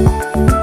you